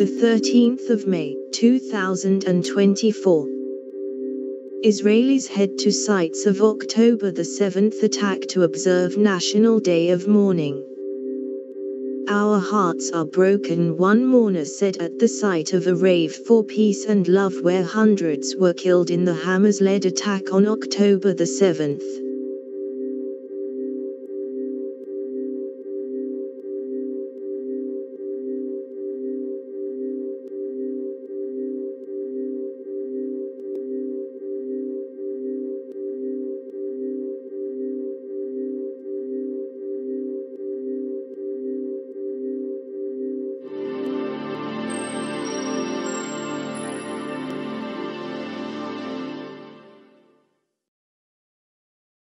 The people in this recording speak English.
The 13th of May, 2024. Israelis head to sites of October the 7th attack to observe National Day of Mourning. Our hearts are broken, one mourner said at the site of a rave for peace and love where hundreds were killed in the Hamas led attack on October the 7th.